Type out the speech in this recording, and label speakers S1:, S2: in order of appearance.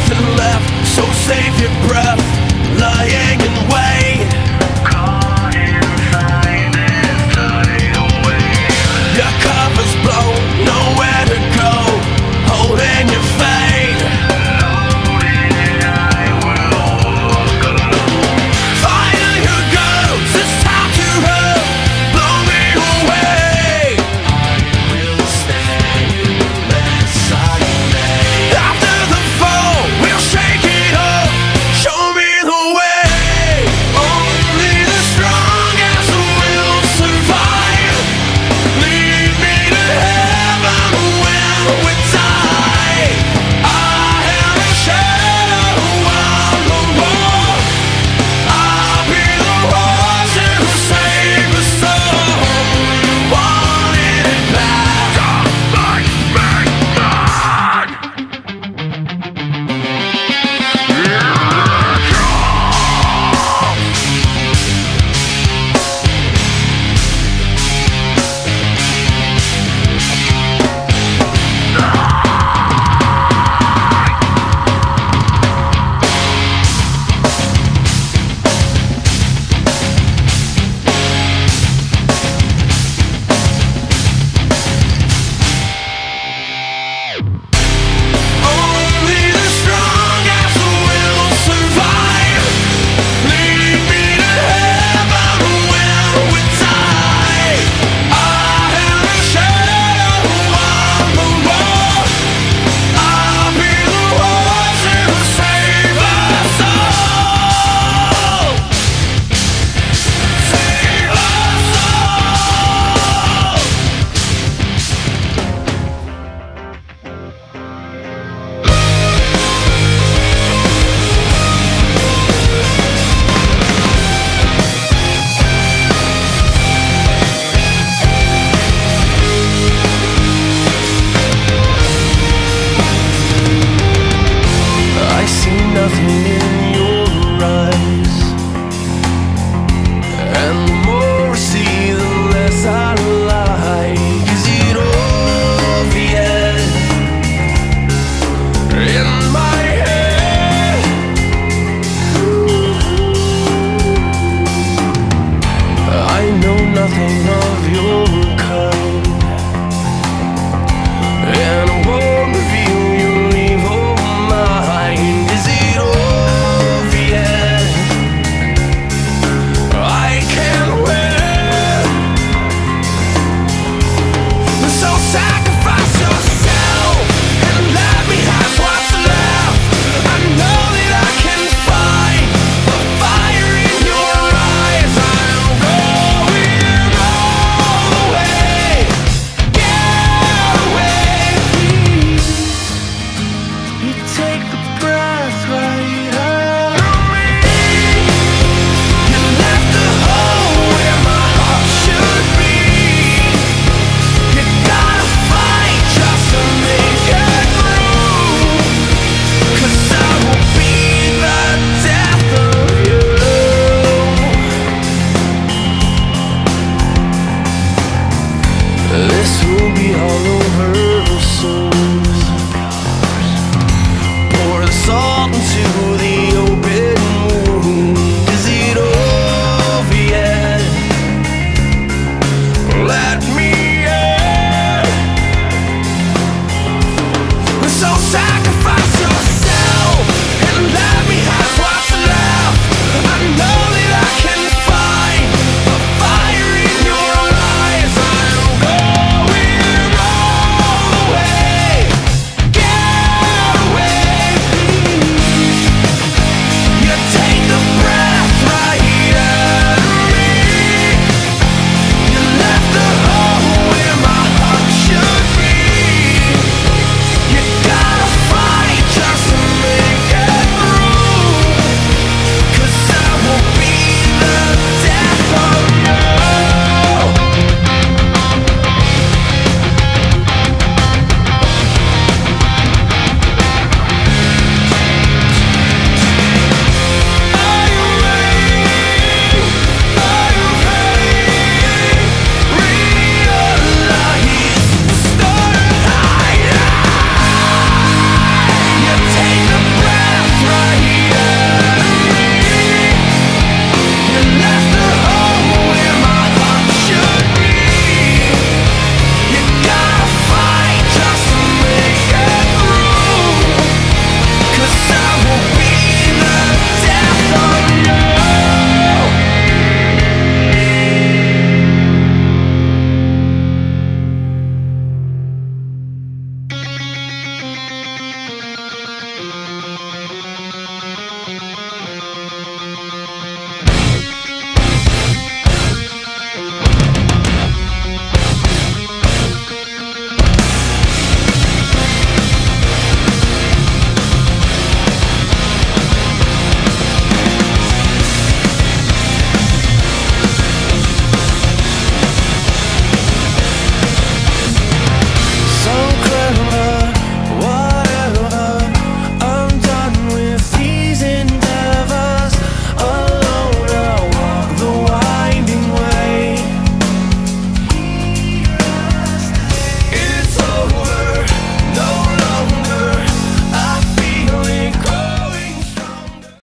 S1: nothing left So save your breath. Lying in wait. Caught inside this tidal away. Your cover's blown Nowhere to go. Holding your face all over oh, her soul.